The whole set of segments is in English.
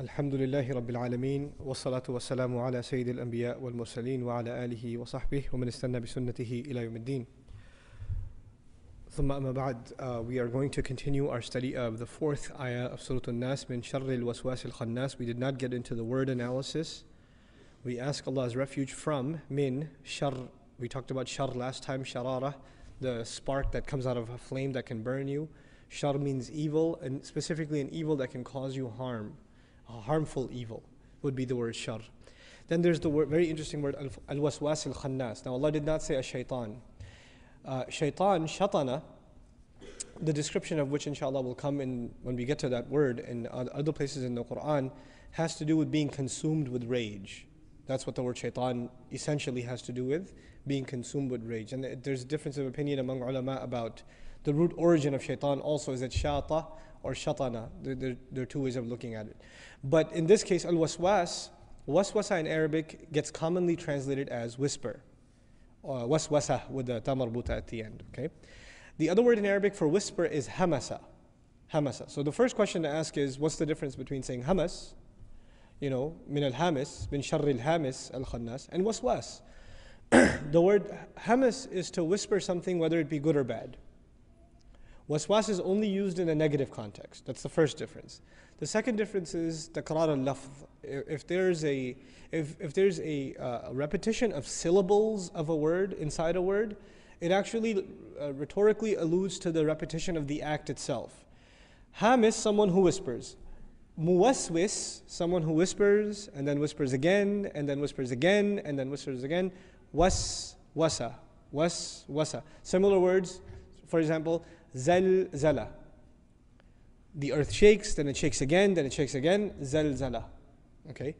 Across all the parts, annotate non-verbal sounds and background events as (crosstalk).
الحمد لله رب العالمين والصلاة والسلام على سيد الأنبياء والمرسلين وعلى آله وصحبه ومن استنى بسنته إلى يوم الدين ثم أما بعد uh, we are going to continue our study of the fourth ayah of Surah An-Nas من شر الوسواس الخناس we did not get into the word analysis we ask Allah's refuge from min shar we talked about shar last time sharara the spark that comes out of a flame that can burn you shar means evil and specifically an evil that can cause you harm a harmful evil would be the word shar. Then there's the word, very interesting word al waswas al khannas. Now Allah did not say a shaitan. Uh, shaitan, shatana, the description of which inshallah will come in when we get to that word in other places in the Quran, has to do with being consumed with rage. That's what the word shaitan essentially has to do with, being consumed with rage. And there's a difference of opinion among ulama about the root origin of shaitan also. Is it shata or shatana? There, there, are two ways of looking at it. But in this case, al waswas, waswasa in Arabic gets commonly translated as whisper. Uh, waswasa with the tamarbuta at the end. Okay. The other word in Arabic for whisper is hamasa. Hamasa. So the first question to ask is, what's the difference between saying hamas, you know, min al hamis, min sharr al hamis al khannas, and waswas? (clears throat) the word hamas is to whisper something, whether it be good or bad. Waswas is only used in a negative context. That's the first difference. The second difference is the qarar al-lafz. If there's a if, if there's a, uh, repetition of syllables of a word inside a word, it actually uh, rhetorically alludes to the repetition of the act itself. Hamis, someone who whispers. Muwaswis, someone who whispers and then whispers again and then whispers again and then whispers again. Was, wasa, was, wasa. Similar words, for example, zalzala. The earth shakes, then it shakes again, then it shakes again, zalzala. Okay?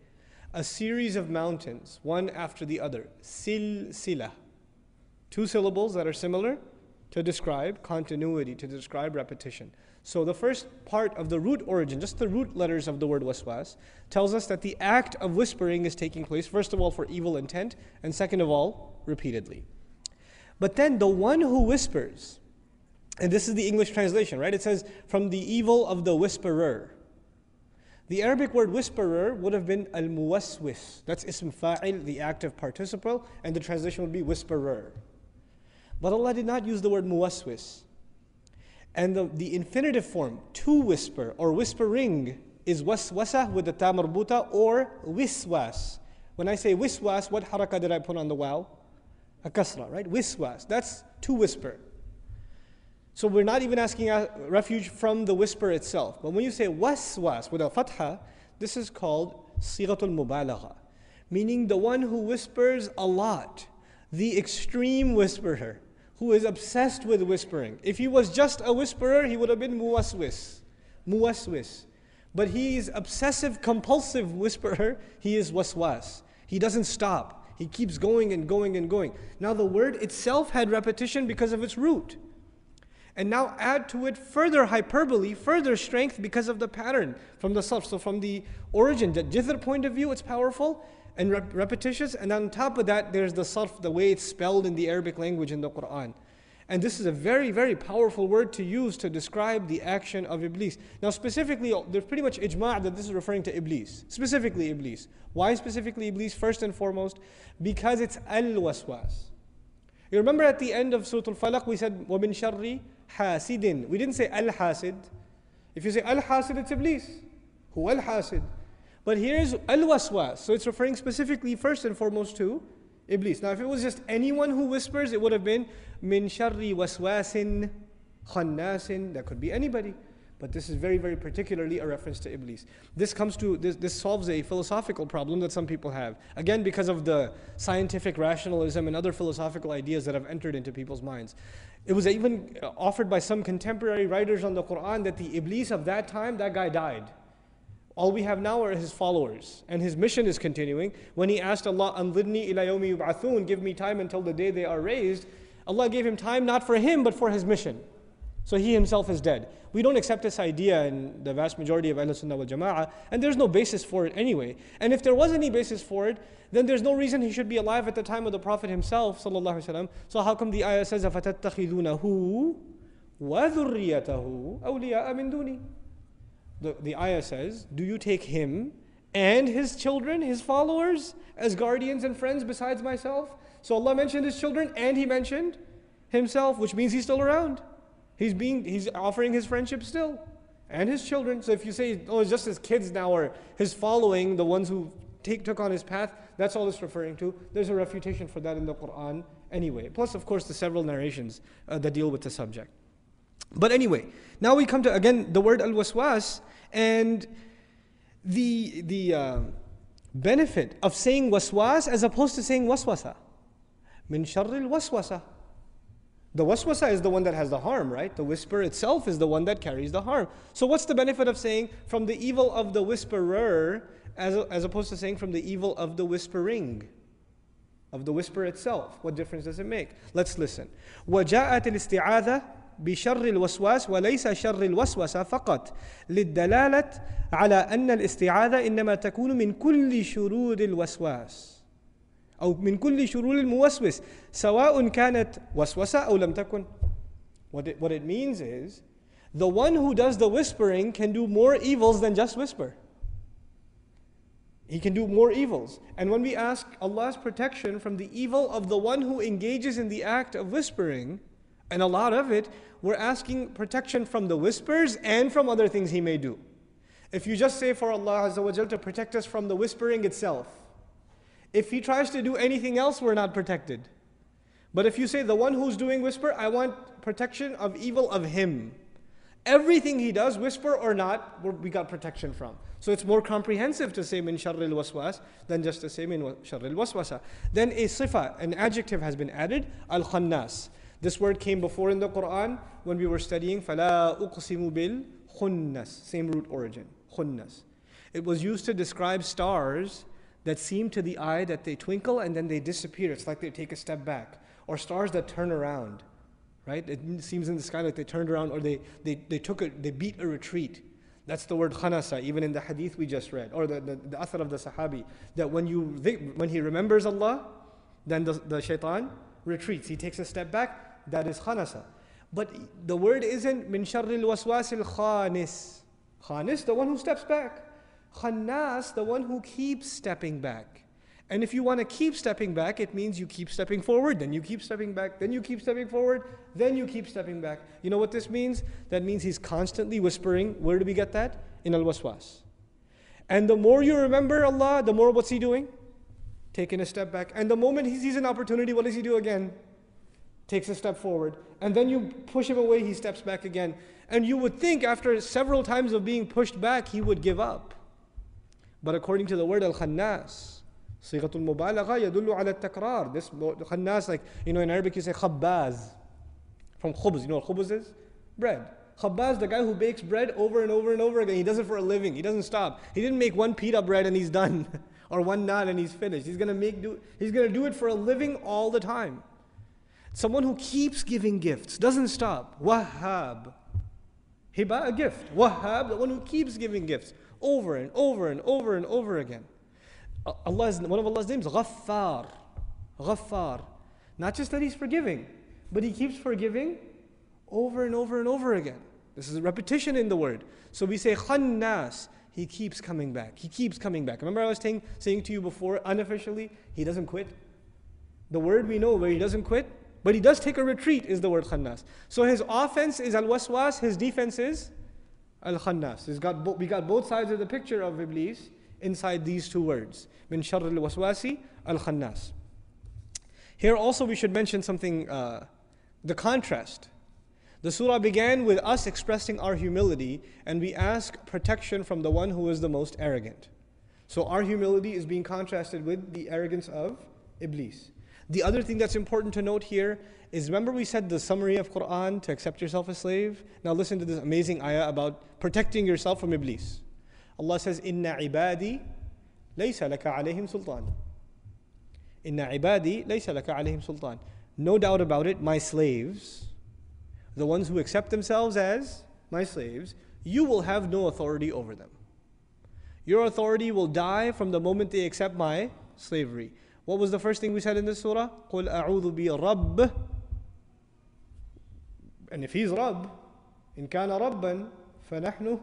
A series of mountains, one after the other. Silsila. Two syllables that are similar to describe continuity, to describe repetition. So the first part of the root origin, just the root letters of the word waswas, tells us that the act of whispering is taking place, first of all, for evil intent, and second of all, repeatedly. But then the one who whispers, and this is the English translation, right? It says, from the evil of the whisperer. The Arabic word whisperer would have been al muwaswis. That's ism fa'il, the active participle, and the translation would be whisperer. But Allah did not use the word muwaswis. And the, the infinitive form, to whisper or whispering, is waswasa with the ta marbuta or wiswas. When I say wiswas, what haraka did I put on the waw? A kasra, right? Wiswas. That's to whisper. So we're not even asking refuge from the whisper itself. But when you say waswas with a fatha, this is called sighatul mubalagha, meaning the one who whispers a lot, the extreme whisperer, who is obsessed with whispering. If he was just a whisperer, he would have been muwaswis, muwaswis. But he is obsessive compulsive whisperer, he is waswas. He doesn't stop. He keeps going and going and going. Now the word itself had repetition because of its root and now add to it further hyperbole, further strength because of the pattern from the sarf. So from the origin, the point of view, it's powerful and rep repetitious. And on top of that, there's the sarf, the way it's spelled in the Arabic language in the Quran. And this is a very, very powerful word to use to describe the action of Iblis. Now, specifically, there's pretty much ijma' that this is referring to Iblis, specifically Iblis. Why specifically Iblis? First and foremost, because it's al waswas. You remember at the end of Surah Al Falaq, we said, وَمِن شَرِّ hasidin. We didn't say al-hasid. If you say al-hasid, it's Iblis. Who al-hasid? But here's al-waswas. So it's referring specifically first and foremost to Iblis. Now if it was just anyone who whispers, it would have been min sharri waswasin khannasin. That could be anybody. But this is very, very particularly a reference to Iblis. This comes to this, this solves a philosophical problem that some people have. Again, because of the scientific rationalism and other philosophical ideas that have entered into people's minds. It was even offered by some contemporary writers on the Quran that the Iblis of that time, that guy died. All we have now are his followers, and his mission is continuing. When he asked Allah, "Anzirni ila yawmi yub'athun," give me time until the day they are raised. Allah gave him time not for him, but for his mission. So he himself is dead. We don't accept this idea in the vast majority of Ahl Sunnah wal Jama'ah, and there's no basis for it anyway. And if there was any basis for it, then there's no reason he should be alive at the time of the Prophet himself. So how come the ayah says, أَفَتَتَّخِذُونَهُ وَذُرِّيَّتَهُ أَوْلِيَاءَ مِن دُونِي the, the ayah says, Do you take him and his children, his followers, as guardians and friends besides myself? So Allah mentioned his children and He mentioned himself, which means he's still around. He's being he's offering his friendship still. And his children. So if you say, oh, it's just his kids now or his following, the ones who take, took on his path, that's all it's referring to. There's a refutation for that in the Quran anyway. Plus, of course, the several narrations uh, that deal with the subject. But anyway, now we come to again the word al waswas and the, the uh, benefit of saying waswas as opposed to saying waswasa. Min sharril waswasa. The waswasa is the one that has the harm, right? The whisper itself is the one that carries the harm. So, what's the benefit of saying from the evil of the whisperer as, as opposed to saying from the evil of the whispering? Of the whisper itself. What difference does it make? Let's listen. وجاءت الاستعاذة بشر الوسواس وليس شر الوسوسة فقط للدلالة على أن الاستعاذة إنما تكون من كل شرور الوسواس أو من كل شرور الموسوس سواء كانت وسوسة أو لم تكن what it, what it means is the one who does the whispering can do more evils than just whisper he can do more evils. And when we ask Allah's protection from the evil of the one who engages in the act of whispering, and a lot of it, we're asking protection from the whispers and from other things he may do. If you just say for Allah to protect us from the whispering itself, if he tries to do anything else, we're not protected. But if you say, the one who's doing whisper, I want protection of evil of him. Everything he does, whisper or not, we got protection from. So it's more comprehensive to say min sharril waswas than just to say min sharril waswasa. Then a sifa, an adjective has been added, al khannas. This word came before in the Quran when we were studying fala uqsimu khunnas, same root origin, khunnas. It was used to describe stars that seem to the eye that they twinkle and then they disappear. It's like they take a step back. Or stars that turn around, right? It seems in the sky like they turned around or they, they, they took a, they beat a retreat. That's the word khanasa, even in the hadith we just read, or the, the, the athar of the sahabi, that when, you, when he remembers Allah, then the, the shaitan retreats. He takes a step back, that is khanasa. But the word isn't min sharril waswasil khanis. Khanis, the one who steps back. Khannas, the one who keeps stepping back. And if you want to keep stepping back, it means you keep stepping forward, then you keep stepping back, then you keep stepping forward, then you keep stepping back. You know what this means? That means he's constantly whispering. Where do we get that? In al waswas. And the more you remember Allah, the more what's he doing? Taking a step back. And the moment he sees an opportunity, what does he do again? takes a step forward, and then you push him away, he steps back again. And you would think after several times of being pushed back, he would give up. But according to the word al-khannas, Sighatul Mubalagha yadullu ala takrar. This khannas, like, you know, in Arabic you say khabbaz, from khubz. You know what khubz is? Bread. Khabbaz, the guy who bakes bread over and over and over again. He does it for a living. He doesn't stop. He didn't make one pita bread and he's done, (laughs) or one naan and he's finished. He's gonna make do. He's gonna do it for a living all the time. Someone who keeps giving gifts doesn't stop. Wahhab, he bought a gift. Wahhab, the one who keeps giving gifts over and over and over and over again. Uh, Allah is, one of Allah's names, Ghaffar. Ghaffar. Not just that He's forgiving, but He keeps forgiving over and over and over again. This is a repetition in the word. So we say Khannas. He keeps coming back. He keeps coming back. Remember, I was saying, saying to you before, unofficially, He doesn't quit. The word we know where He doesn't quit but he does take a retreat, is the word khannas. So his offense is al waswas, his defense is al khannas. He's got bo- we got both sides of the picture of Iblis inside these two words. Min sharr al waswasi al khannas. Here also we should mention something, uh, the contrast. The surah began with us expressing our humility, and we ask protection from the one who is the most arrogant. So our humility is being contrasted with the arrogance of Iblis. The other thing that's important to note here is remember we said the summary of Quran to accept yourself a slave? Now listen to this amazing ayah about protecting yourself from Iblis. Allah says, Inna ibadi laysa laka alayhim sultan. Inna ibadi laysa laka alayhim sultan. No doubt about it, my slaves, the ones who accept themselves as my slaves, you will have no authority over them. Your authority will die from the moment they accept my slavery. What was the first thing we said in this surah? قُلْ أَعُوذُ بِرَبِّ And if he's Rabb, إن كان ربا فنحن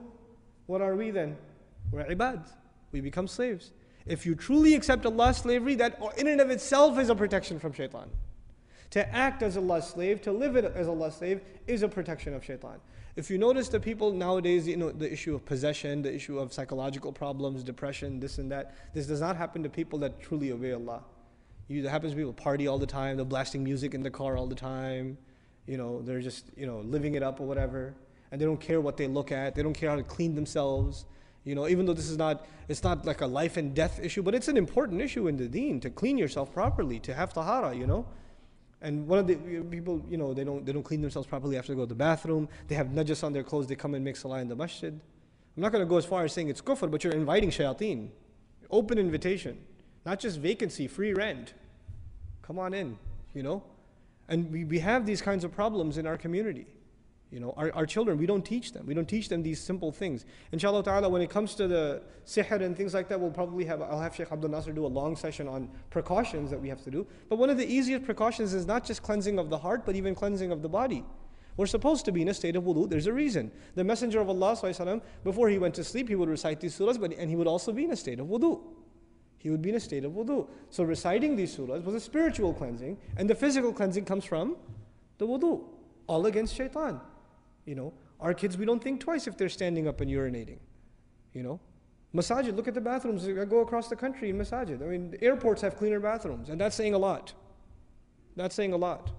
what are we then? We're ibad. We become slaves. If you truly accept Allah's slavery, that in and of itself is a protection from shaitan. To act as Allah's slave, to live as Allah's slave, is a protection of shaitan. If you notice the people nowadays, you know, the issue of possession, the issue of psychological problems, depression, this and that, this does not happen to people that truly obey Allah. You, it happens to people party all the time, they're blasting music in the car all the time, you know, they're just, you know, living it up or whatever. And they don't care what they look at, they don't care how to clean themselves. You know, even though this is not, it's not like a life and death issue, but it's an important issue in the deen to clean yourself properly, to have tahara, you know. And one of the people, you know, they don't, they don't clean themselves properly after they go to the bathroom. They have najas on their clothes. They come and make salah in the masjid. I'm not going to go as far as saying it's kufr, but you're inviting shayateen. Open invitation. Not just vacancy, free rent. Come on in, you know. And we, we have these kinds of problems in our community. You know, our, our children, we don't teach them. We don't teach them these simple things. Inshallah ta'ala, when it comes to the sihr and things like that, we'll probably have, I'll have Sheikh Abdul Nasser do a long session on precautions that we have to do. But one of the easiest precautions is not just cleansing of the heart, but even cleansing of the body. We're supposed to be in a state of wudu. There's a reason. The Messenger of Allah, وسلم, before he went to sleep, he would recite these surahs, but, and he would also be in a state of wudu. He would be in a state of wudu. So reciting these surahs was a spiritual cleansing, and the physical cleansing comes from the wudu, all against shaitan. You know, our kids, we don't think twice if they're standing up and urinating. You know, masajid, look at the bathrooms I go across the country in masajid. I mean, airports have cleaner bathrooms, and that's saying a lot. That's saying a lot.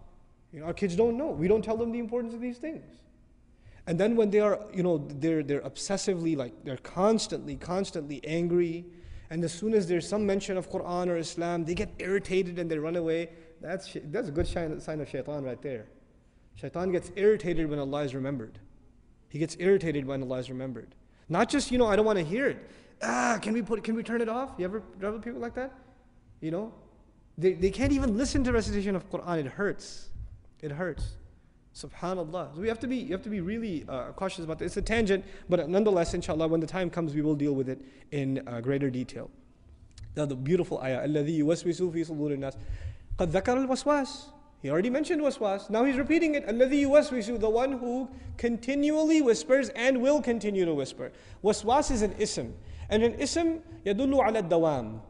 You know, our kids don't know. We don't tell them the importance of these things. And then when they are, you know, they're, they're obsessively, like, they're constantly, constantly angry. And as soon as there's some mention of Quran or Islam, they get irritated and they run away. That's, that's a good sign of shaitan right there. Shaitan gets irritated when Allah is remembered. He gets irritated when Allah is remembered. Not just, you know, I don't want to hear it. Ah, can we put can we turn it off? You ever travel people like that? You know? They, they can't even listen to recitation of Quran. It hurts. It hurts. Subhanallah. So we have to be you have to be really uh, cautious about this. It's a tangent, but nonetheless, inshallah, when the time comes, we will deal with it in uh, greater detail. Now the beautiful ayah, الذي يوسوس في صدور الناس قد ذكر الوسواس he already mentioned waswas. Now he's repeating it. الَّذِي يُوَسْوِسُ The one who continually whispers and will continue to whisper. Waswas is an ism. And an ism يَدُلُّ عَلَى الدَّوَامِ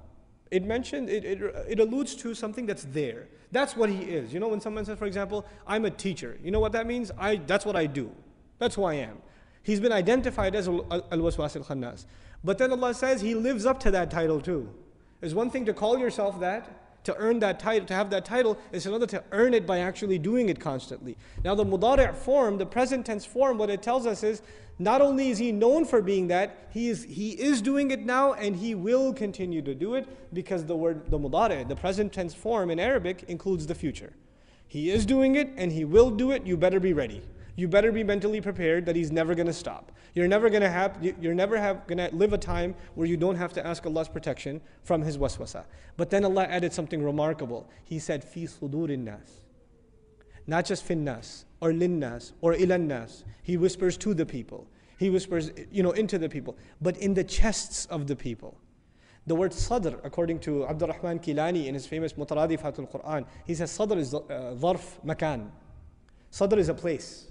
It mentioned, it, it, it alludes to something that's there. That's what he is. You know when someone says, for example, I'm a teacher. You know what that means? I, that's what I do. That's who I am. He's been identified as al-waswas al-khannas. But then Allah says he lives up to that title too. It's one thing to call yourself that, to earn that title, to have that title, is another to earn it by actually doing it constantly. Now, the mudari' form, the present tense form, what it tells us is not only is he known for being that, he is, he is doing it now and he will continue to do it because the word, the mudari', the present tense form in Arabic includes the future. He is doing it and he will do it, you better be ready you better be mentally prepared that he's never going to stop. You're never going to have you're never going to live a time where you don't have to ask Allah's protection from his waswasa. But then Allah added something remarkable. He said fi sudurin nas. Not just fin nas or lin nas or ilan nas. He whispers to the people. He whispers, you know, into the people, but in the chests of the people. The word sadr, according to Abdurrahman Kilani in his famous Mutaradifatul Quran, he says sadr is uh, makan. Sadr is a place.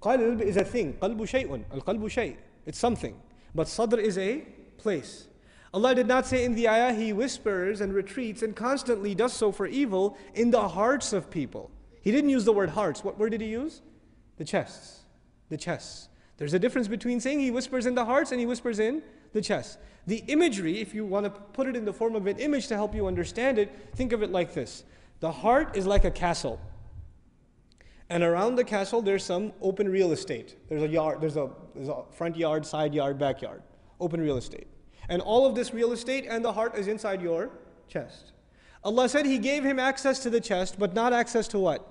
Qalb is a thing. Qalbu shay'un. Al qalbu shay. It's something. But sadr is a place. Allah did not say in the ayah, He whispers and retreats and constantly does so for evil in the hearts of people. He didn't use the word hearts. What word did He use? The chests. The chests. There's a difference between saying He whispers in the hearts and He whispers in the chest. The imagery, if you want to put it in the form of an image to help you understand it, think of it like this The heart is like a castle. And around the castle, there's some open real estate. There's a yard, there's a, there's a front yard, side yard, backyard, open real estate. And all of this real estate and the heart is inside your chest. Allah said He gave him access to the chest, but not access to what?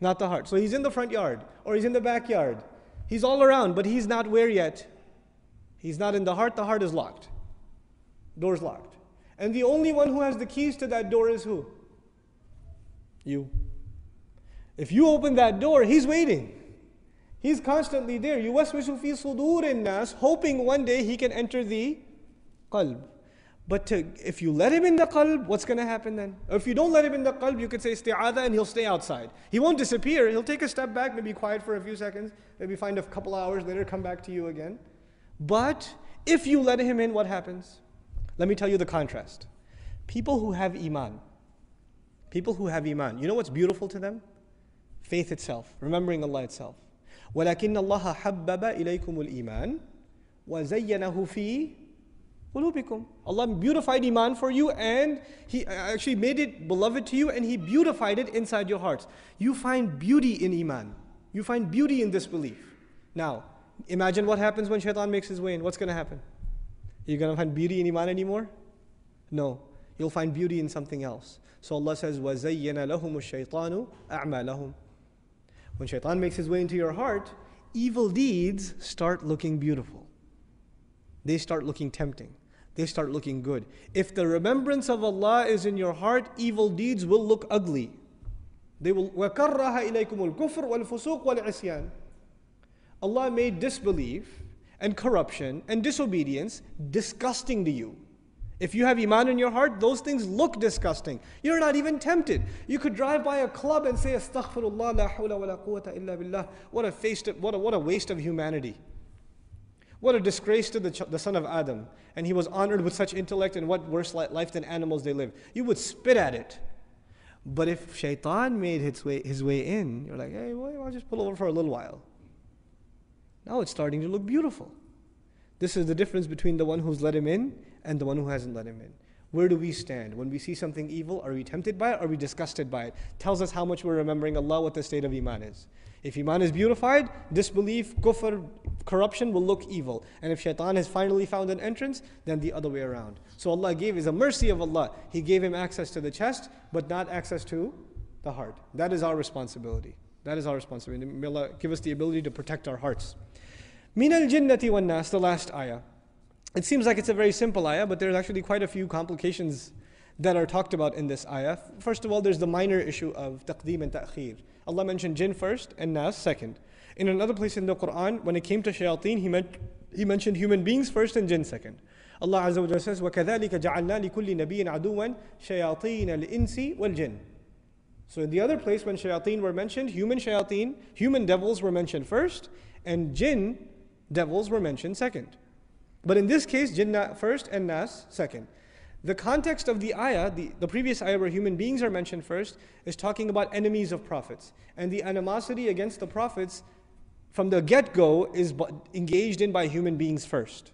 Not the heart. So he's in the front yard or he's in the backyard. He's all around, but he's not where yet? He's not in the heart. The heart is locked. Door's locked. And the only one who has the keys to that door is who? You. If you open that door, he's waiting. He's constantly there. Yuwaswisu fi sudurin nas, hoping one day he can enter the qalb. But to, if you let him in the qalb, what's going to happen then? If you don't let him in the qalb, you could say isti'adha and he'll stay outside. He won't disappear. He'll take a step back, maybe quiet for a few seconds, maybe find a couple hours later, come back to you again. But if you let him in, what happens? Let me tell you the contrast. People who have iman, people who have iman, you know what's beautiful to them? Faith itself, remembering Allah itself. ولكن الله حبب إليكم الإيمان وزينه في قلوبكم. Allah beautified Iman for you and He actually made it beloved to you and He beautified it inside your hearts. You find beauty in Iman. You find beauty in this belief. Now, imagine what happens when shaitan makes his way in. What's going to happen? You're going to find beauty in Iman anymore? No. You'll find beauty in something else. So Allah says, وَزَيَّنَ لَهُمُ الشَّيْطَانُ أَعْمَالَهُم When shaitan makes his way into your heart, evil deeds start looking beautiful. They start looking tempting. They start looking good. If the remembrance of Allah is in your heart, evil deeds will look ugly. They will وَكَرَّهَ إِلَيْكُمُ الْكُفْرُ وَالْفُسُوقُ وَالْعِصْيَانِ Allah made disbelief and corruption and disobedience disgusting to you. If you have iman in your heart, those things look disgusting. You're not even tempted. You could drive by a club and say, Astaghfirullah, la hawla wa la quwwata illa billah. What a, waste of, what, a, what a waste of humanity. What a disgrace to the, the son of Adam. And he was honored with such intellect, and what worse life than animals they live. You would spit at it. But if shaitan made his way, his way in, you're like, hey, well, I'll just pull over for a little while. Now it's starting to look beautiful. This is the difference between the one who's let him in and the one who hasn't let him in. Where do we stand? When we see something evil, are we tempted by it? Are we disgusted by it? Tells us how much we're remembering Allah, what the state of Iman is. If Iman is beautified, disbelief, kufr, corruption will look evil. And if shaitan has finally found an entrance, then the other way around. So Allah gave, is a mercy of Allah. He gave him access to the chest, but not access to the heart. That is our responsibility. That is our responsibility. May Allah give us the ability to protect our hearts. Min al jinnati wan nas, the last ayah. It seems like it's a very simple ayah, but there's actually quite a few complications that are talked about in this ayah. First of all, there's the minor issue of taqdeem and ta'khir. Allah mentioned jinn first and nas second. In another place in the Quran, when it came to shayateen, he, meant, he mentioned human beings first and jinn second. Allah Azza wa Jalla says, وَكَذَلِكَ جَعَلْنَا لِكُلِّ نَبِيٍّ عَدُوًا شَيَاطِينَ الْإِنسِ وَالْجِنِّ So in the other place, when shayateen were mentioned, human shayateen, human devils were mentioned first, and jinn devils were mentioned second. But in this case, jinnah first and nas second. The context of the ayah, the, the previous ayah where human beings are mentioned first, is talking about enemies of prophets. And the animosity against the prophets from the get go is engaged in by human beings first.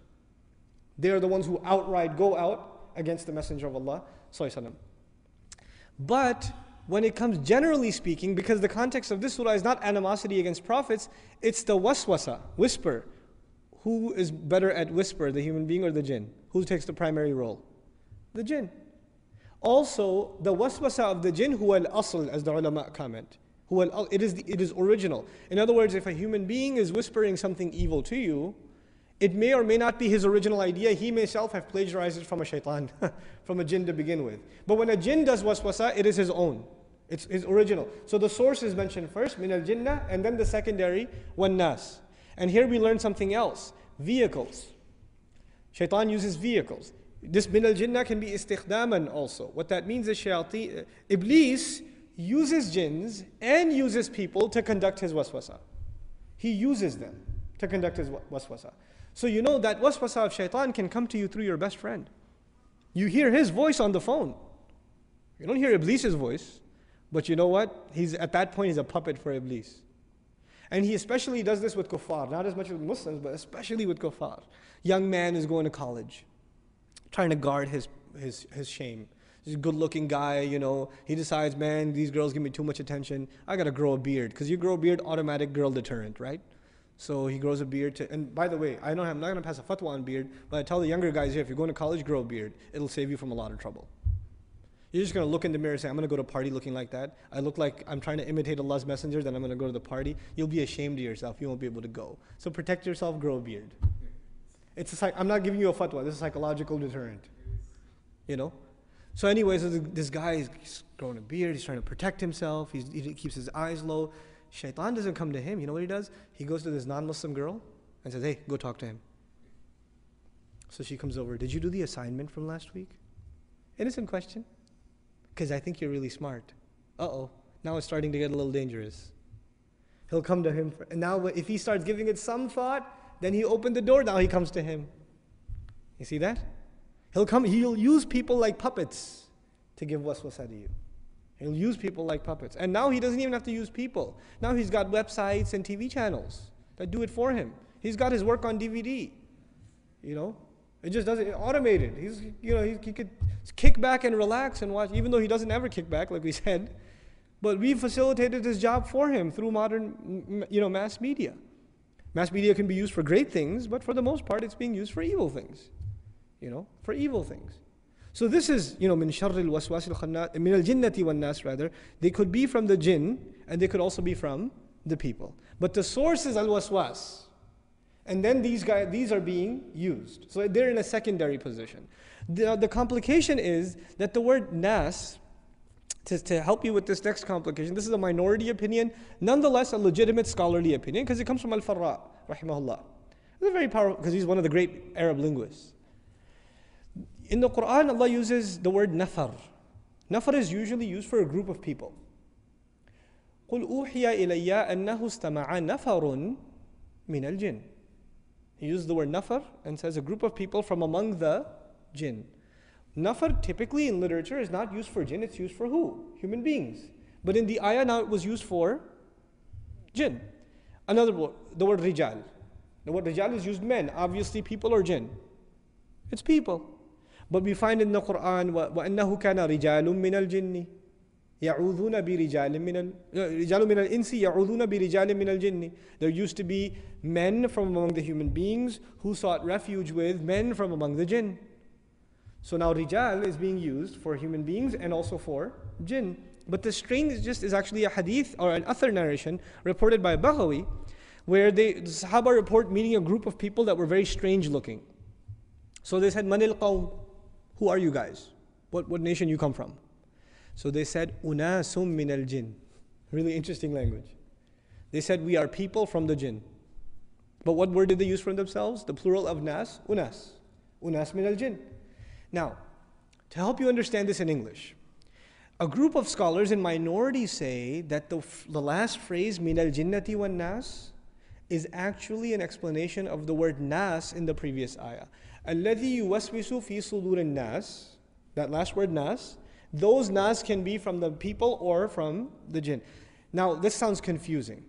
They are the ones who outright go out against the Messenger of Allah. But when it comes generally speaking, because the context of this surah is not animosity against prophets, it's the waswasa, whisper, who is better at whisper, the human being or the jinn? Who takes the primary role? The jinn. Also, the waswasa of the jinn, huwa al-asl, as the ulama comment. It is, the, it is original. In other words, if a human being is whispering something evil to you, it may or may not be his original idea. He may himself have plagiarized it from a shaitan, (laughs) from a jinn to begin with. But when a jinn does waswasa, it is his own. It's his original. So the source is mentioned first, min al jinnah, and then the secondary, wan nas. And here we learn something else vehicles. Shaitan uses vehicles. This min al jinnah can be istikhdaman also. What that means is shayateen, uh, Iblis uses jinns and uses people to conduct his waswasa. He uses them to conduct his waswasa. So you know that waswasa of shaitan can come to you through your best friend. You hear his voice on the phone. You don't hear Iblis's voice, but you know what? He's at that point he's a puppet for Iblis. And he especially does this with kuffar, not as much with Muslims, but especially with kuffar. Young man is going to college, trying to guard his, his, his shame. He's a good looking guy, you know. He decides, man, these girls give me too much attention. I gotta grow a beard. Because you grow a beard, automatic girl deterrent, right? So he grows a beard. To, and by the way, I know I'm not gonna pass a fatwa on beard, but I tell the younger guys here if you're going to college, grow a beard. It'll save you from a lot of trouble. You're just going to look in the mirror and say, I'm going to go to a party looking like that. I look like I'm trying to imitate Allah's messenger, then I'm going to go to the party. You'll be ashamed of yourself. You won't be able to go. So protect yourself, grow a beard. It's a, I'm not giving you a fatwa. This is a psychological deterrent. You know? So anyways, this guy is growing a beard. He's trying to protect himself. He's, he keeps his eyes low. Shaitan doesn't come to him. You know what he does? He goes to this non-Muslim girl and says, hey, go talk to him. So she comes over. Did you do the assignment from last week? Innocent question because I think you're really smart. Uh oh, now it's starting to get a little dangerous. He'll come to him, for, and now if he starts giving it some thought, Then he opened the door, now he comes to him. You see that? He'll come, he'll use people like puppets to give waswasa to you. He'll use people like puppets. And now he doesn't even have to use people. Now he's got websites and TV channels that do it for him. He's got his work on DVD. You know? It just doesn't automated. He's you know, he, he could kick back and relax and watch, even though he doesn't ever kick back, like we (laughs) said. But we facilitated this job for him through modern you know, mass media. Mass media can be used for great things, but for the most part it's being used for evil things. You know, for evil things. So this is, you know, min sharril al min al jinnati wan nas rather. They could be from the jinn and they could also be from the people. But the source is al waswas. And then these guys, these are being used. So they're in a secondary position. The, the complication is that the word nas, to, to help you with this next complication, this is a minority opinion, nonetheless a legitimate scholarly opinion, because it comes from Al-Farra, rahimahullah. It's a very powerful, because he's one of the great Arab linguists. In the Quran, Allah uses the word nafar. Nafar is usually used for a group of people. قُلْ أُوحِيَ إِلَيَّ أَنَّهُ اسْتَمَعَ نَفَرٌ مِنَ الْجِنِّ He uses the word nafar and says a group of people from among the jinn. Nafar typically in literature is not used for jinn, it's used for who? Human beings. But in the ayah now it was used for jinn. Another word, the word rijal. The word rijal is used men, obviously people or jinn. It's people. But we find in the Quran, وَأَنَّهُ كَانَ رِجَالٌ مِّنَ الْجِنِّ يعوذون برجال من رجال من الإنس يعوذون برجال من الجن There used to be men from among the human beings who sought refuge with men from among the jinn. So now rijal is being used for human beings and also for jinn. But the strange is just is actually a hadith or an other narration reported by Baghawi where they, the Sahaba report meeting a group of people that were very strange looking. So they said, Manil qawm, who are you guys? What, what nation you come from? So they said, Unasum min al jinn. Really interesting language. They said, We are people from the jinn. But what word did they use for themselves? The plural of nas, unas. Unas min al jinn. Now, to help you understand this in English, a group of scholars in minority say that the, the last phrase, min al jinnati wan nas, is actually an explanation of the word nas in the previous ayah. Alladhi yuwaswisu fi sudur nas, that last word nas, those nas can be from the people or from the jinn. Now this sounds confusing.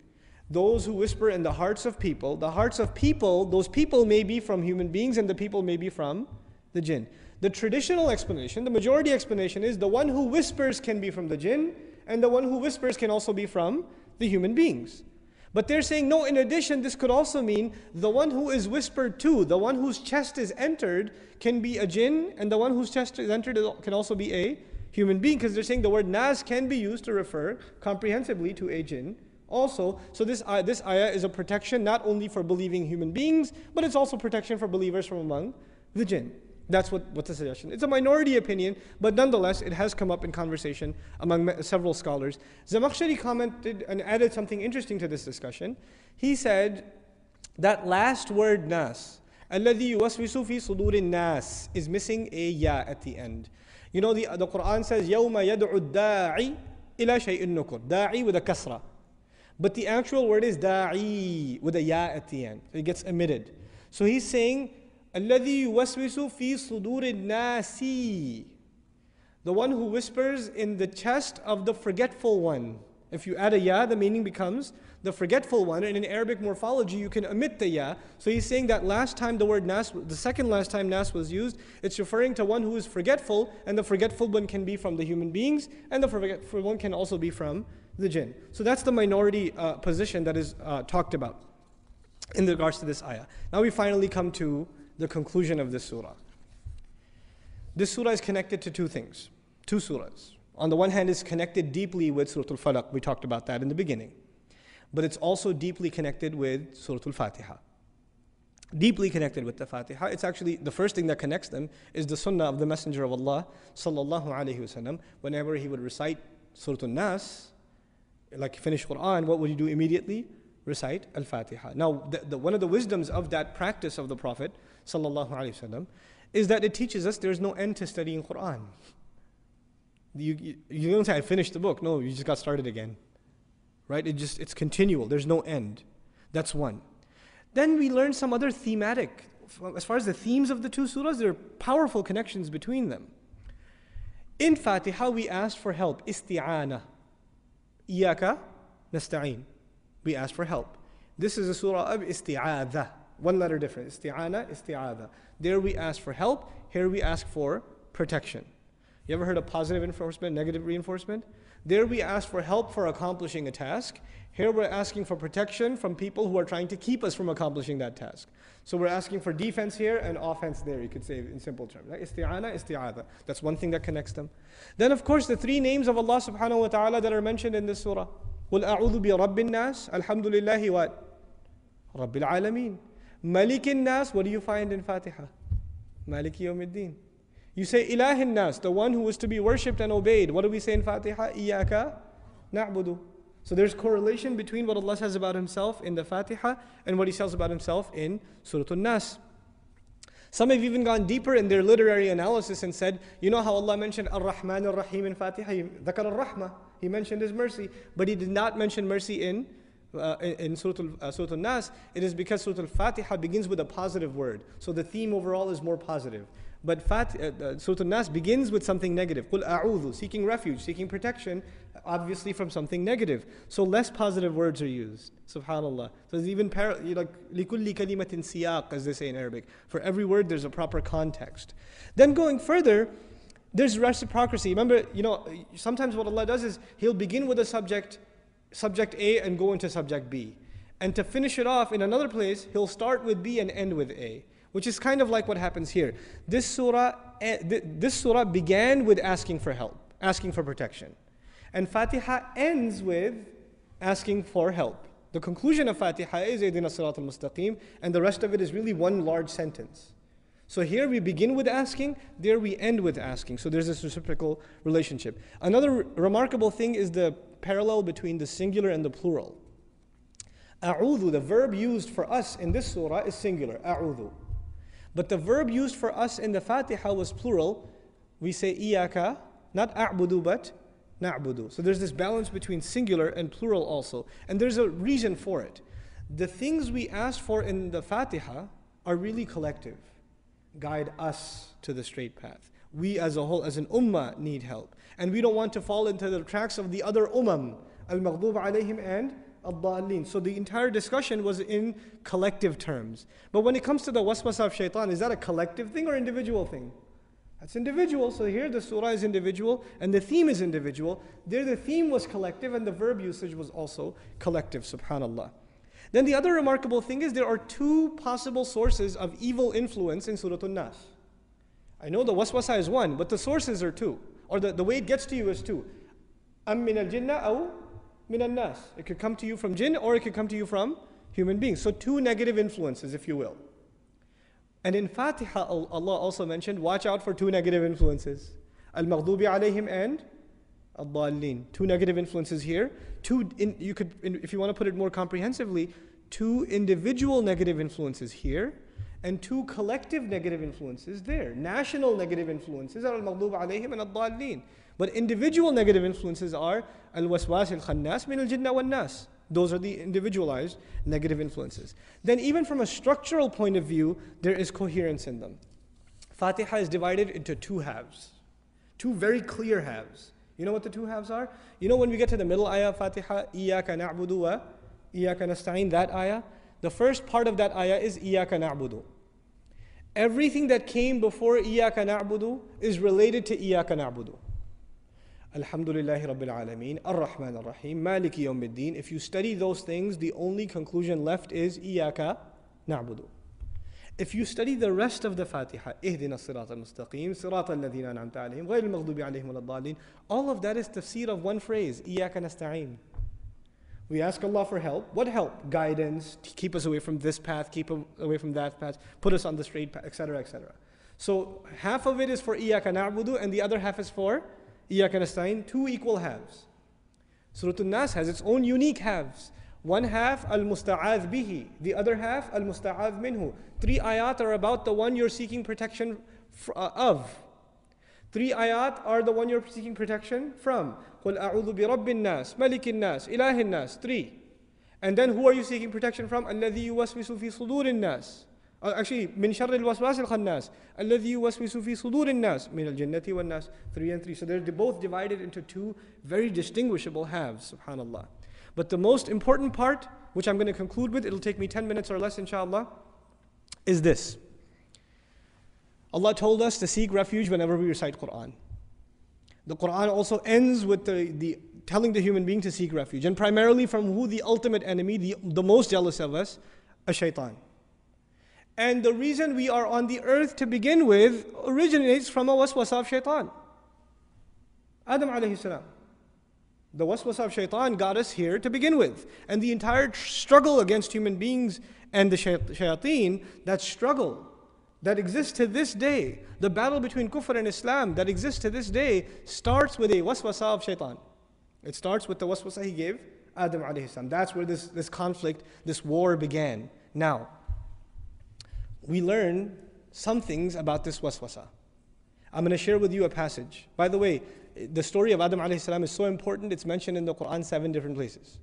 Those who whisper in the hearts of people the hearts of people those people may be from human beings and the people may be from the jinn. The traditional explanation the majority explanation is the one who whispers can be from the jinn and the one who whispers can also be from the human beings. But they're saying, no, in addition, this could also mean the one who is whispered to, the one whose chest is entered, can be a jinn, and the one whose chest is entered can also be a human being, because they're saying the word nas can be used to refer comprehensively to a jinn also. So this, uh, this ayah is a protection not only for believing human beings, but it's also protection for believers from among the jinn. That's what, what's the suggestion. It's a minority opinion, but nonetheless, it has come up in conversation among several scholars. Zamakhshari commented and added something interesting to this discussion. He said that last word nas, الذي يوسوس في صدور الناس is missing a ya at the end. You know, the, the Quran says, يوم يدعو الداعي إلى شيء نكر. Da'i with a kasra. But the actual word is da'i with a ya at the end. It gets omitted. So he's saying, الذي يوسوس في صدور الناس The one who whispers in the chest of the forgetful one. If you add a ya, the meaning becomes the forgetful one. And in Arabic morphology, you can omit the ya. So he's saying that last time the word nas, the second last time nas was used, it's referring to one who is forgetful, and the forgetful one can be from the human beings, and the forgetful one can also be from the jinn. So that's the minority uh, position that is uh, talked about in regards to this ayah. Now we finally come to the conclusion of this surah. This surah is connected to two things, two surahs. On the one hand, it's connected deeply with Surah Al Falaq. We talked about that in the beginning. But it's also deeply connected with Surah Al Fatiha. Deeply connected with the Fatiha. It's actually the first thing that connects them is the sunnah of the Messenger of Allah, sallallahu alayhi wasallam. Whenever he would recite Surah Al Nas, like finish Quran, what would he do immediately? Recite Al Fatiha. Now, the, the, one of the wisdoms of that practice of the Prophet sallallahu alaihi wasallam, is that it teaches us there's no end to studying Quran. You, you, you don't say I finished the book. No, you just got started again. Right? It just it's continual. There's no end. That's one. Then we learn some other thematic. As far as the themes of the two surahs, there are powerful connections between them. In Fatiha, we asked for help. Isti'ana. Iyaka nasta'een. We asked for help. This is a surah of isti'adha. One letter different. Isti'ana, isti'adha. There we ask for help. Here we ask for protection. You ever heard of positive reinforcement, negative reinforcement? There we ask for help for accomplishing a task. Here we're asking for protection from people who are trying to keep us from accomplishing that task. So we're asking for defense here and offense there, you could say in simple terms. Isti'ana, isti'adha. That's one thing that connects them. Then of course the three names of Allah subhanahu wa ta'ala that are mentioned in this surah. قل أعوذ برب الناس الحمد لله what? رب العالمين ملك الناس what do you find in Fatiha? مالك يوم الدين you say Ilahin Nas, the one who is to be worshipped and obeyed. What do we say in Fatiha? Iyaka na'budu. So there's correlation between what Allah says about Himself in the Fatiha and what He says about Himself in Surah An-Nas. Some have even gone deeper in their literary analysis and said, you know how Allah mentioned Ar-Rahman Ar-Rahim in Fatiha? Dhakar Ar-Rahmah. He mentioned His mercy, but He did not mention mercy in uh, in Surah, uh, Surah Al-Nas, it is because Surah Al-Fatiha begins with a positive word. So the theme overall is more positive. But fat, uh, uh Surah nas begins with something negative. Qul a'udhu, seeking refuge, seeking protection, obviously from something negative. So less positive words are used. Subhanallah. So it's even par- like likulli kalimatin siyaq, as they say in Arabic. For every word, there's a proper context. Then going further, there's reciprocity. Remember, you know, sometimes what Allah does is He'll begin with a subject, subject A, and go into subject B. And to finish it off in another place, He'll start with B and end with A which is kind of like what happens here. This surah, eh, this surah began with asking for help, asking for protection. And Fatiha ends with asking for help. The conclusion of Fatiha is Ihdina Sirat al Mustaqim, and the rest of it is really one large sentence. So here we begin with asking, there we end with asking. So there's this reciprocal relationship. Another remarkable thing is the parallel between the singular and the plural. A'udhu, the verb used for us in this surah is singular, a'udhu. But the verb used for us in the Fatiha was plural. We say iyaka, not a'budu, but na'budu. So there's this balance between singular and plural also. And there's a reason for it. The things we ask for in the Fatiha are really collective. Guide us to the straight path. We as a whole, as an ummah, need help. And we don't want to fall into the tracks of the other ummah, al-maghdub alayhim and الضالين. So the entire discussion was in collective terms. But when it comes to the waswasa of shaitan, is that a collective thing or individual thing? That's individual. So here the surah is individual and the theme is individual. There the theme was collective and the verb usage was also collective, subhanallah. Then the other remarkable thing is there are two possible sources of evil influence in Surah An-Nas. I know the waswasa is one, but the sources are two. Or the, the way it gets to you is two. أم من الجنة أو minan nas. It could come to you from jinn or it could come to you from human beings. So two negative influences, if you will. And in Fatiha, Allah also mentioned, watch out for two negative influences. Al-Maghdubi alayhim and Al-Dallin. Two negative influences here. Two, in, you could, in, if you want to put it more comprehensively, two individual negative influences here and two collective negative influences there. National negative influences are Al-Maghdub alayhim and Al-Dallin. But individual negative influences are al-waswas al-khannas min al-jinna wal-nas. Those are the individualized negative influences. Then even from a structural point of view, there is coherence in them. Fatiha is divided into two halves, two very clear halves. You know what the two halves are? You know when we get to the middle ayah of Fatiha, Iyaka na'budu wa Iyaka nasta'in, that ayah? The first part of that ayah is Iyaka na'budu. Everything that came before Iyaka na'budu is related to Iyaka na'budu. Alhamdulillahi Rabbil Alameen, Ar-Rahman Ar-Rahim, Maliki Yawmiddin. If you study those things, the only conclusion left is Iyaka na'budu. If you study the rest of the Fatiha, Ihdina Sirat al-Mustaqim, Sirat al-Ladina an'amta al-Maghdubi alayhim al all of that is tafsir of one phrase, Iyaka nasta'in. We ask Allah for help. What help? Guidance, keep us away from this path, keep away from that path, put us on the straight path, etc., etc. So half of it is for Iyaka na'budu and the other half is for Iyaka nasta'in, two equal halves. Surah An-Nas has its own unique halves. One half al-musta'adh bihi, the other half al-musta'adh minhu. Three ayat are about the one you're seeking protection uh, of. Three ayat are the one you're seeking protection from. قُلْ أَعُوذُ بِرَبِّ النَّاسِ مَلِكِ النَّاسِ إِلَهِ النَّاسِ Three. And then who are you seeking protection from? الذي يوسوس في صدور الناس. Uh, actually, من شر الوسواس الخناس الذي يوسوس في صدور الناس من الجنة والناس. Three and three. So they're both divided into two very distinguishable halves, subhanallah. But the most important part, which I'm going to conclude with, it'll take me 10 minutes or less, inshallah, is this. Allah told us to seek refuge whenever we recite Quran. The Quran also ends with the, the telling the human being to seek refuge, and primarily from who the ultimate enemy, the, the most jealous of us, a shaitan. And the reason we are on the earth to begin with originates from a waswasa of shaitan. Adam alayhi salam. The waswasa of shaitan got us here to begin with. And the entire struggle against human beings and the shayateen, that struggle that exists to this day, the battle between kufr and Islam that exists to this day, starts with a waswasa of shaitan. It starts with the waswasa he gave Adam alayhi salam. That's where this, this conflict, this war began. Now, we learn some things about this waswasa. I'm going to share with you a passage. By the way, the story of Adam alayhi is so important, it's mentioned in the Quran seven different places.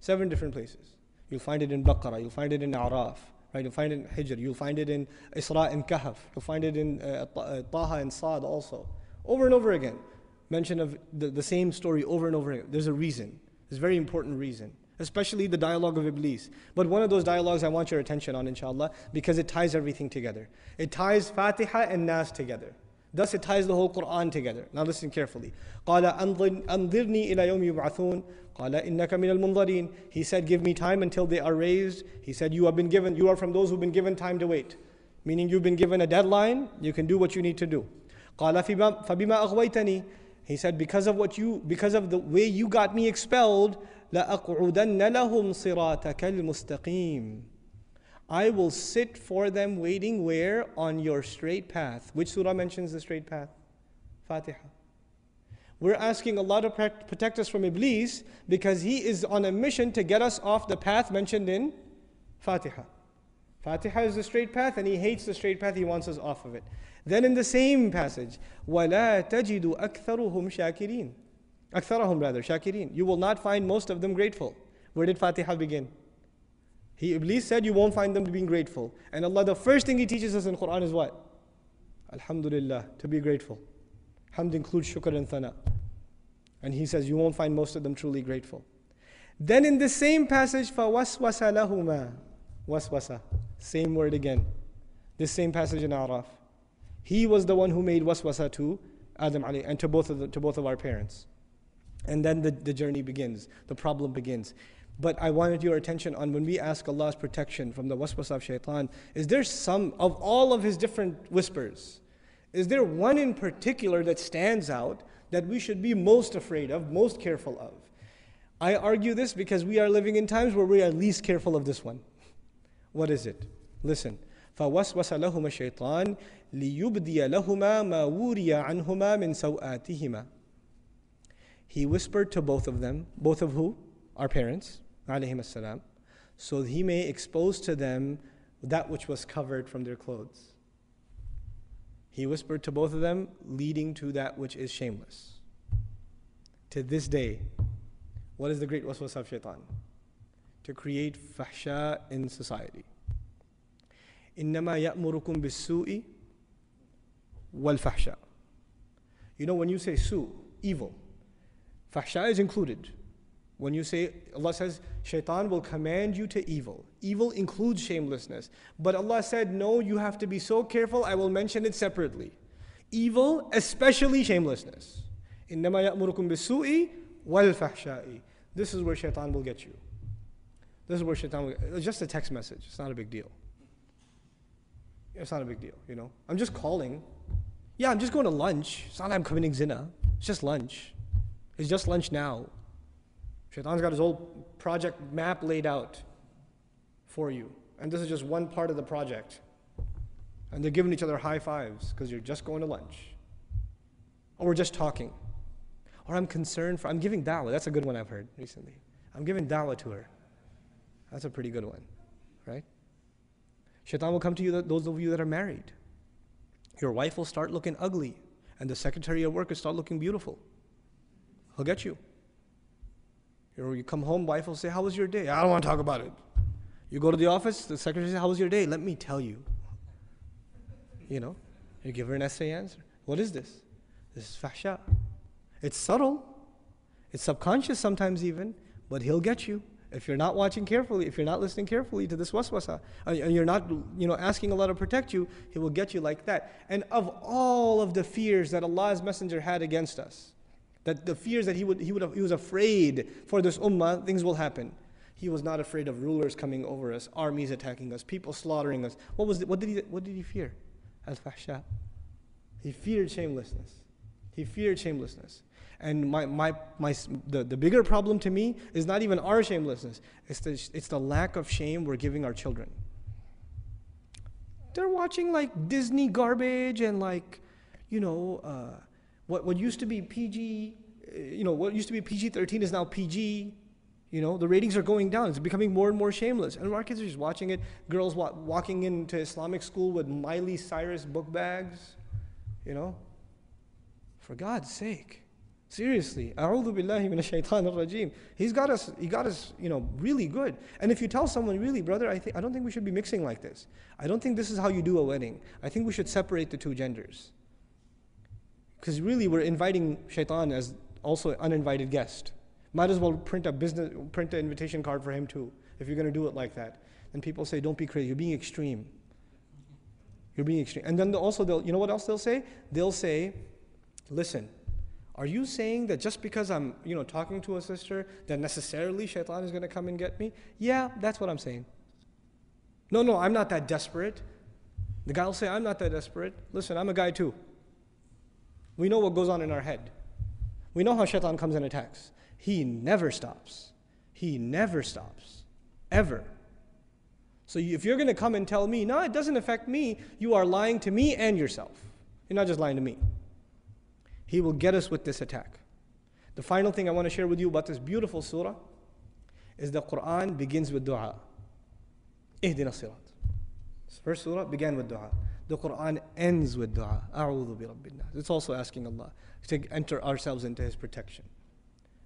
Seven different places. You'll find it in Baqarah, you'll find it in A'raf, right? You'll find it in Hijr, you'll find it in Isra and Kahf, you'll find it in uh, uh, Taha and Saad also. Over and over again. Mention of the, the same story over and over again. There's a reason. There's a very important reason especially the dialogue of Iblis. But one of those dialogues I want your attention on, inshallah, because it ties everything together. It ties Fatiha and Nas together. Thus, it ties the whole Quran together. Now, listen carefully. قال أنظرني إلى يوم يبعثون قال إنك من المنظرين. He said, Give me time until they are raised. He said, You have been given, you are from those who've been given time to wait. Meaning, you've been given a deadline, you can do what you need to do. قال فبما أغويتني. He said, Because of what you, because of the way you got me expelled, لأقعدن لهم صراطك المستقيم. I will sit for them waiting where? On your straight path. Which surah mentions the straight path? Fatiha. We're asking Allah to protect us from Iblis because he is on a mission to get us off the path mentioned in Fatiha. Fatiha is the straight path and he hates the straight path, he wants us off of it. Then in the same passage, وَلَا تَجِدُ أَكْثَرُهُمْ شَاكِرِينَ أكثرهم rather shakirin. You will not find most of them grateful. Where did Fatiha begin? He Iblis said you won't find them being grateful. And Allah, the first thing He teaches us in Quran is what? Alhamdulillah, to be grateful. Hamd includes shukr and thana. And He says you won't find most of them truly grateful. Then in the same passage, فَوَسْوَسَ لَهُمَا Waswasa. Same word again. This same passage in Araf. He was the one who made waswasa to Adam Ali and to both of, the, to both of our parents. And then the, the journey begins, the problem begins. But I wanted your attention on when we ask Allah's protection from the waswas of shaitan, is there some, of all of his different whispers, is there one in particular that stands out that we should be most afraid of, most careful of? I argue this because we are living in times where we are least careful of this one. What is it? Listen. فوسوس لهما الشيطان ليبدي لهما ما وري عنهما من سوآتهما he whispered to both of them, both of who? Our parents, alayhim so he may expose to them that which was covered from their clothes. He whispered to both of them, leading to that which is shameless. To this day, what is the great waswas of shaitan? To create fahsha in society. إنما يأمركم بالسوء والفحشاء. You know, when you say su, evil, Fahsha is included. When you say, Allah says, shaitan will command you to evil. Evil includes shamelessness. But Allah said, no, you have to be so careful, I will mention it separately. Evil, especially shamelessness. إِنَّمَا يَأْمُرُكُم بِالسُّوءِ وَالْفَحْشَاءِ This is where shaitan will get you. This is where shaitan will It's just a text message. It's not a big deal. It's not a big deal, you know. I'm just calling. Yeah, I'm just going to lunch. It's not like I'm committing zina. It's just lunch. It's just lunch now. Shaitan's got his whole project map laid out for you. And this is just one part of the project. And they're giving each other high fives because you're just going to lunch. Or we're just talking. Or I'm concerned for, I'm giving da'wah. That's a good one I've heard recently. I'm giving da'wah to her. That's a pretty good one, right? Shaitan will come to you, those of you that are married. Your wife will start looking ugly, and the secretary of work will start looking beautiful. He'll get you. You come home, wife will say, How was your day? I don't want to talk about it. You go to the office, the secretary says, How was your day? Let me tell you. You know, you give her an essay answer. What is this? This is fahsha. It's subtle, it's subconscious sometimes even, but he'll get you. If you're not watching carefully, if you're not listening carefully to this waswasa, uh, and you're not you know, asking Allah to protect you, He will get you like that. And of all of the fears that Allah's Messenger had against us, that the fears that he, would, he, would have, he was afraid for this ummah, things will happen. He was not afraid of rulers coming over us, armies attacking us, people slaughtering us. What, was the, what, did, he, what did he fear? Al fahsha. He feared shamelessness. He feared shamelessness. And my, my, my, the, the bigger problem to me is not even our shamelessness, it's the, it's the lack of shame we're giving our children. They're watching like Disney garbage and like, you know, uh, what, what used to be PG, uh, you know, what used to be PG 13 is now PG. You know, the ratings are going down. It's becoming more and more shameless. And our kids are just watching it. Girls wa- walking into Islamic school with Miley Cyrus book bags, you know. For God's sake. Seriously, a'udhu billahi min shaitan rajim. He's got us, he got us, you know, really good. And if you tell someone, really, brother, I, think, I don't think we should be mixing like this. I don't think this is how you do a wedding. I think we should separate the two genders. Because really, we're inviting shaitan as also an uninvited guest. Might as well print a business, print an invitation card for him too, if you're going to do it like that. And people say, don't be crazy, you're being extreme. You're being extreme. And then also, they'll, you know what else they'll say? They'll say, listen, are you saying that just because I'm, you know, talking to a sister, that necessarily shaitan is going to come and get me? Yeah, that's what I'm saying. No, no, I'm not that desperate. The guy will say, I'm not that desperate. Listen, I'm a guy too. We know what goes on in our head. We know how shaitan comes and attacks. He never stops. He never stops. Ever. So if you're going to come and tell me, no, it doesn't affect me, you are lying to me and yourself. You're not just lying to me. He will get us with this attack. The final thing I want to share with you about this beautiful surah is the Quran begins with dua. Ihdina sirat. This first surah began with dua. The Quran ends with dua. A'udhu bi nas. It's also asking Allah to enter ourselves into His protection.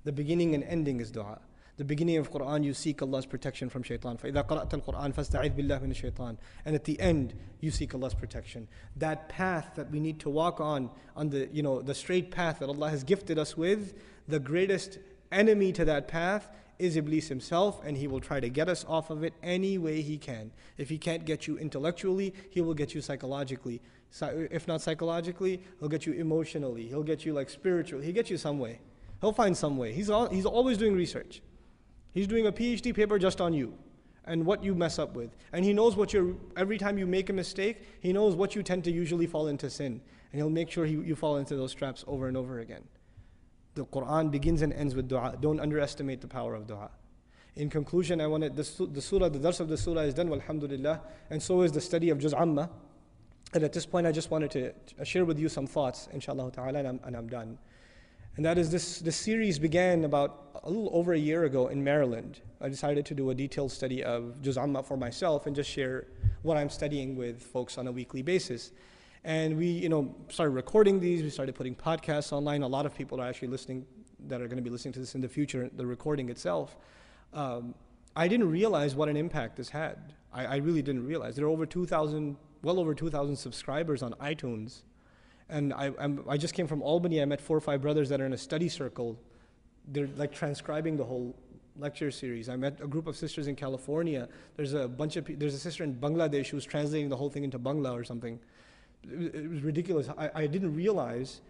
The beginning and ending is dua. The beginning of Quran, you seek Allah's protection from shaitan. فَإِذَا قَرَأْتَ الْقُرْآنَ فَاسْتَعِذْ بِاللَّهِ مِنَ الشَّيْطَانِ And at the end, you seek Allah's protection. That path that we need to walk on, on the, you know, the straight path that Allah has gifted us with, the greatest enemy to that path is Iblis himself, and he will try to get us off of it any way he can. If he can't get you intellectually, he will get you psychologically. If not psychologically, he'll get you emotionally. He'll get you like spiritually. He'll get you some way. He'll find some way. He's, all, he's always doing research. He's doing a PhD paper just on you and what you mess up with. And he knows what you're, every time you make a mistake, he knows what you tend to usually fall into sin. And he'll make sure he, you fall into those traps over and over again. The Quran begins and ends with dua. Don't underestimate the power of dua. In conclusion, I wanted the, the surah, the dars of the surah is done, alhamdulillah, and so is the study of Juz Amma. And at this point, I just wanted to uh, share with you some thoughts, inshallah ta'ala, and I'm, and I'm done. And that is this, this series began about a little over a year ago in Maryland. I decided to do a detailed study of Juz Amma for myself and just share what I'm studying with folks on a weekly basis. And we, you know, started recording these. We started putting podcasts online. A lot of people are actually listening that are going to be listening to this in the future, the recording itself. Um, I didn't realize what an impact this had. I, I really didn't realize. There are over 2,000, well over 2,000 subscribers on iTunes and I, I'm, i just came from Albany. I met four or five brothers that are in a study circle. They're like transcribing the whole lecture series. I met a group of sisters in California. There's a bunch of there's a sister in Bangladesh who's translating the whole thing into Bangla or something. It, was ridiculous. I, I didn't realize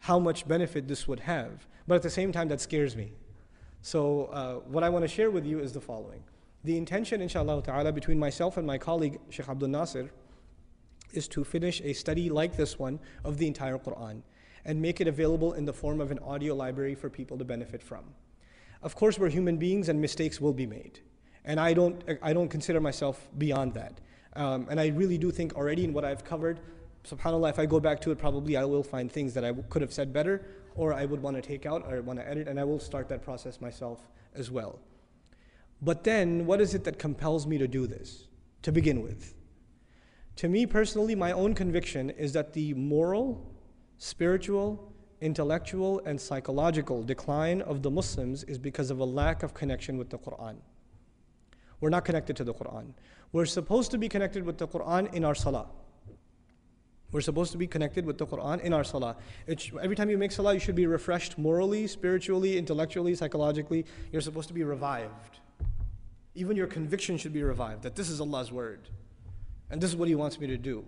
how much benefit this would have. But at the same time, that scares me. So uh, what I want to share with you is the following. The intention, inshallah ta'ala, between myself and my colleague, Sheikh Abdul Nasir, is to finish a study like this one of the entire Quran and make it available in the form of an audio library for people to benefit from. Of course, we're human beings and mistakes will be made. And I don't, I don't consider myself beyond that. Um, and I really do think already in what I've covered, subhanAllah, if I go back to it, probably I will find things that I could have said better or I would want to take out or want to edit, and I will start that process myself as well. But then, what is it that compels me to do this to begin with? To me personally, my own conviction is that the moral, spiritual, intellectual, and psychological decline of the Muslims is because of a lack of connection with the Quran. We're not connected to the Quran. We're supposed to be connected with the Quran in our salah. We're supposed to be connected with the Quran in our salah. Every time you make salah, you should be refreshed morally, spiritually, intellectually, psychologically. You're supposed to be revived. Even your conviction should be revived that this is Allah's word. And this is what He wants me to do.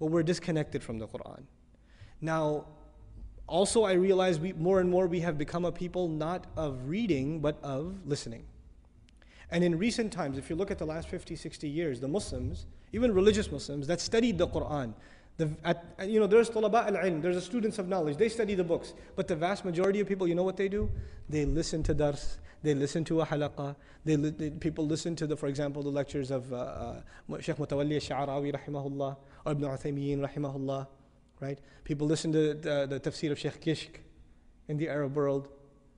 But we're disconnected from the Quran. Now, also, I realize we, more and more we have become a people not of reading, but of listening. And in recent times, if you look at the last 50, 60 years, the Muslims, even religious Muslims that studied the Quran, the, at, you know, there's tulaba al-ilm, there's the students of knowledge, they study the books. But the vast majority of people, you know what they do? They listen to dars, they listen to a halaqah, they, they people listen to, the, for example, the lectures of uh, uh, Sheikh Mutawalli al-Sha'arawi rahimahullah, or Ibn Uthaymeen rahimahullah, right? People listen to the, the tafsir of Sheikh Kishk in the Arab world,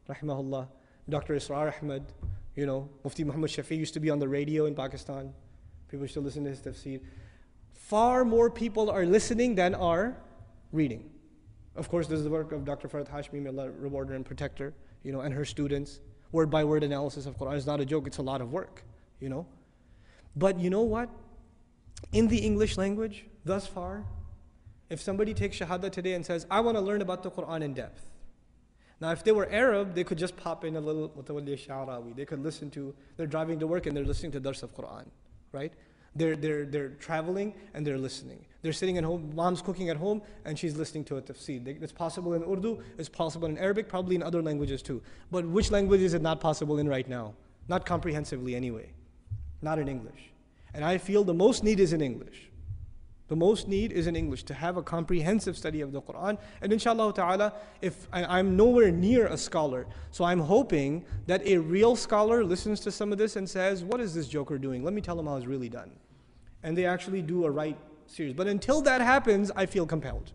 rahimahullah. Dr. Israr Ahmad, you know, Mufti Muhammad Shafi used to be on the radio in Pakistan. People still listen to his tafsir. Far more people are listening than are reading. Of course, this is the work of Dr. Farhat Hashmi, may Allah and protect her, you know, and her students. Word by word analysis of Quran is not a joke, it's a lot of work, you know. But you know what? In the English language, thus far, if somebody takes Shahada today and says, I want to learn about the Quran in depth, now, if they were Arab, they could just pop in a little Mutawalli Sha'rawi. They could listen to, they're driving to work and they're listening to Dars of Quran, right? They're, they're, they're traveling and they're listening. They're sitting at home, mom's cooking at home, and she's listening to a tafsir. It's possible in Urdu, it's possible in Arabic, probably in other languages too. But which language is it not possible in right now? Not comprehensively anyway. Not in English. And I feel the most need is in English. The most need is in English to have a comprehensive study of the Quran. And inshallah ta'ala, if I, am nowhere near a scholar, so I'm hoping that a real scholar listens to some of this and says, What is this joker doing? Let me tell him how it's really done. And they actually do a right series. But until that happens, I feel compelled.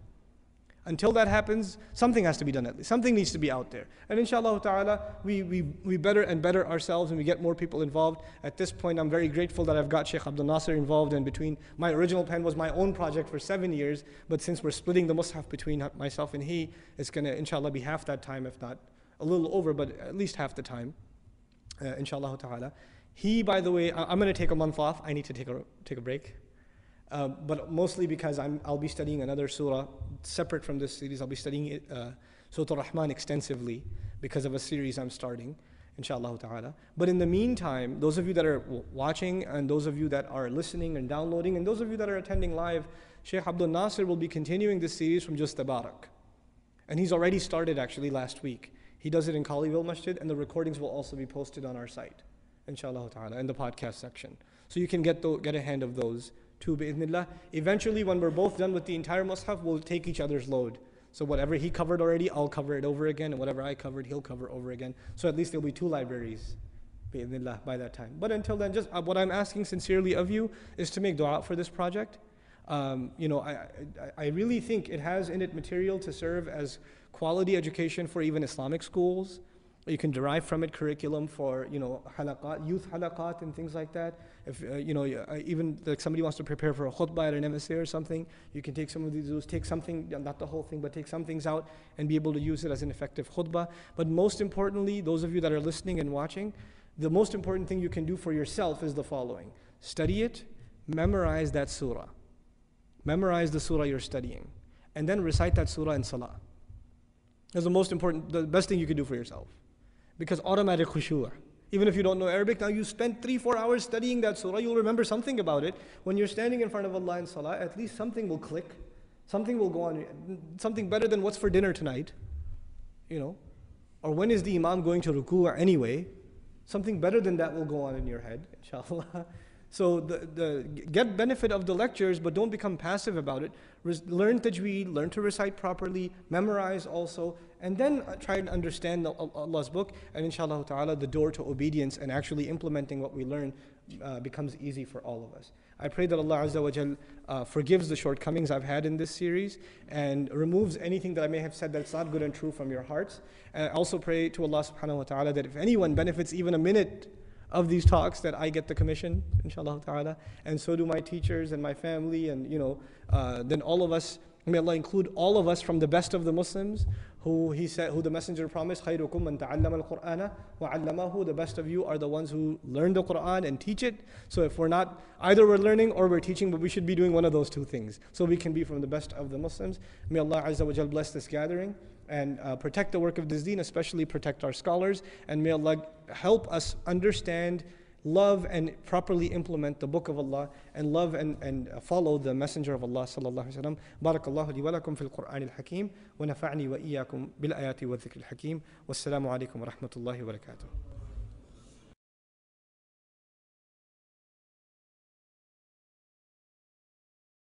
Until that happens, something has to be done at least. Something needs to be out there. And inshallah ta'ala, we, we, we better and better ourselves and we get more people involved. At this point, I'm very grateful that I've got Sheikh Abdul Nasser involved. And between my original plan was my own project for seven years. But since we're splitting the Mus'haf between myself and he, it's going to, inshallah, be half that time, if not a little over, but at least half the time. Uh, inshallah ta'ala. He, by the way, I'm going to take a month off. I need to take a, take a break. Uh, but mostly because i will be studying another surah separate from this series. I'll be studying it, uh, Surah Al-Rahman extensively because of a series I'm starting, inshallah ta'ala. But in the meantime, those of you that are watching and those of you that are listening and downloading and those of you that are attending live, Sheikh Abdul Nasir will be continuing this series from Juz Tabarak. And he's already started actually last week. He does it in Colleyville Masjid and the recordings will also be posted on our site, inshallah ta'ala, in the podcast section. So you can get, the, get a hand of those two bi'idhnillah. Eventually, when we're both done with the entire Mus'haf, we'll take each other's load. So whatever he covered already, I'll cover it over again, and whatever I covered, he'll cover over again. So at least there'll be two libraries bi'idhnillah by that time. But until then, just uh, what I'm asking sincerely of you is to make dua for this project. Um, you know, I, I, I really think it has in it material to serve as quality education for even Islamic schools. You can derive from it curriculum for, you know, halaqat, youth halaqat and things like that. If, uh, you know, uh, even like somebody wants to prepare for a khutbah at an MSA or something, you can take some of these, take something, not the whole thing, but take some things out and be able to use it as an effective khutbah. But most importantly, those of you that are listening and watching, the most important thing you can do for yourself is the following. Study it, memorize that surah. Memorize the surah you're studying. And then recite that surah in salah. That's the most important, the best thing you can do for yourself because automatic khushu'. Even if you don't know Arabic, now you spend three, four hours studying that surah, you'll remember something about it. When you're standing in front of Allah in salah, at least something will click. Something will go on. Something better than what's for dinner tonight. You know? Or when is the Imam going to ruku' anyway? Something better than that will go on in your head, inshallah. (laughs) So the, the, get benefit of the lectures, but don't become passive about it. Res, learn tajweed, learn to recite properly, memorize also, and then uh, try to understand Allah's book. And inshallah ta'ala, the door to obedience and actually implementing what we learn uh, becomes easy for all of us. I pray that Allah Azza wa Jal uh, forgives the shortcomings I've had in this series and removes anything that I may have said that's not good and true from your hearts. And I also pray to Allah subhanahu wa ta'ala that if anyone benefits even a minute of these talks that I get the commission, inshallah ta'ala, and so do my teachers and my family, and you know, uh, then all of us, may Allah include all of us from the best of the Muslims who he said, who the messenger promised, خيركم من تعلم القرآن وعلمه. The best of you are the ones who learn the Quran and teach it. So if we're not, either we're learning or we're teaching, but we should be doing one of those two things. So we can be from the best of the Muslims. May Allah Azza wa Jal bless this gathering and uh, protect the work of this deen, especially protect our scholars. And may Allah help us understand love and properly implement the book of Allah and love and, and follow the messenger of Allah sallallahu alaihi wasallam barakallahu li wa lakum fil qur'an al hakim wa nafa'ni wa iyyakum bil ayati wa dhikr al hakim. Wassalamu alaikum wa rahmatullahi wa barakatuh